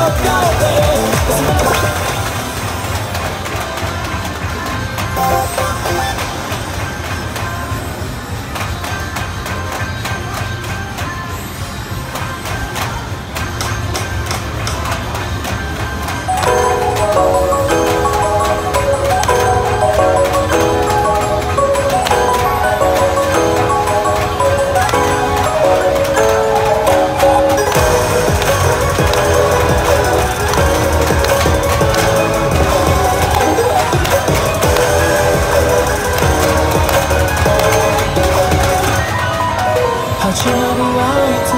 아说不要走。